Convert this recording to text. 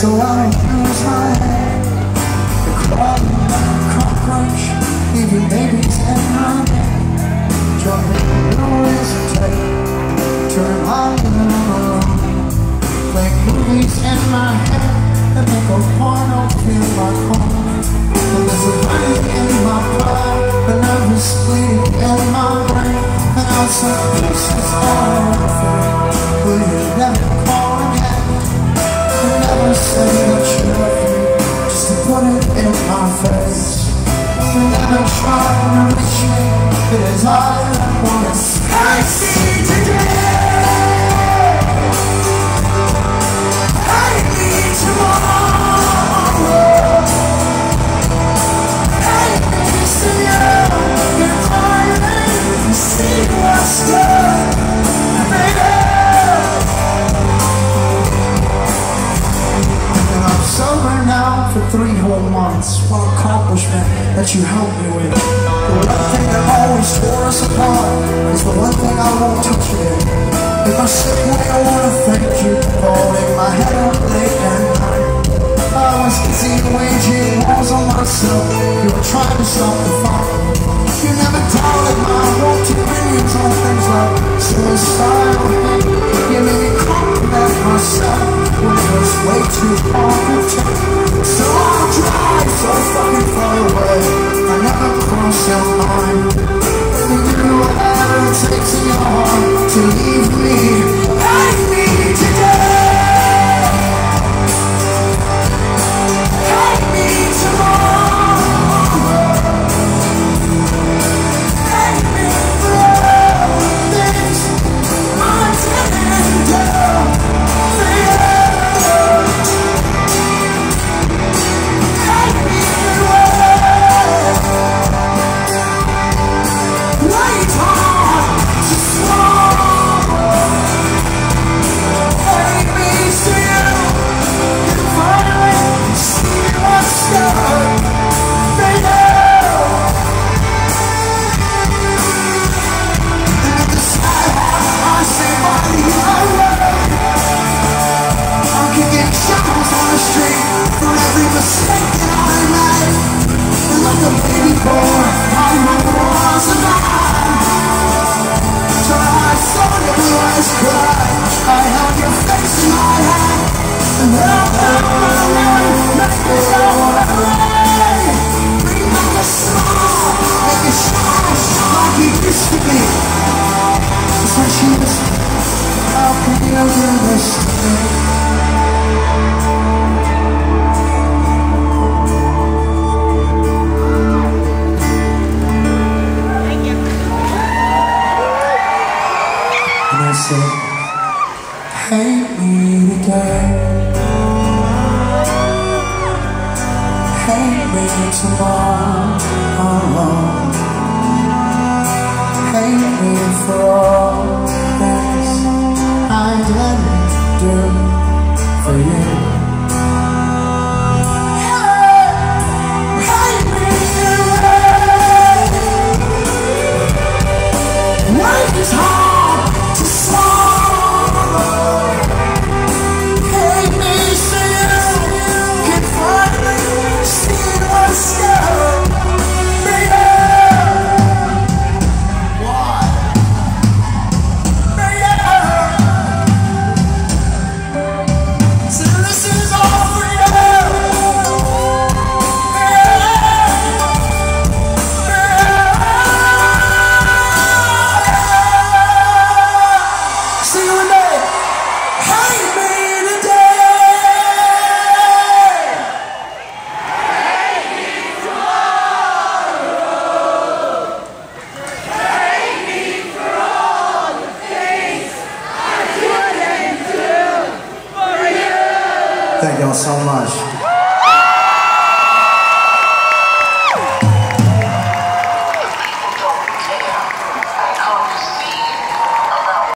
So I lose my head. The crawl, cockroach Leaving babies in my bed Jumping my That make a porno feel like home And there's a in my blood A nervous bleeding in my brain And over Will you never again never say that you love me Just to put it in my face. You never try to reach me It is all three whole months. What accomplishment that you helped me with. The one thing that always tore us apart is the one thing I won't touch again. In my sick way, I wanna thank you for holding my head up late at night. I was busy waging wars on myself. You were trying to stop the fight. You never doubted my warped opinions on things like suicide. You made me compliment myself when it was way too hard your mind. I said, hate me today me tomorrow. Hate me for all Thank y'all so much.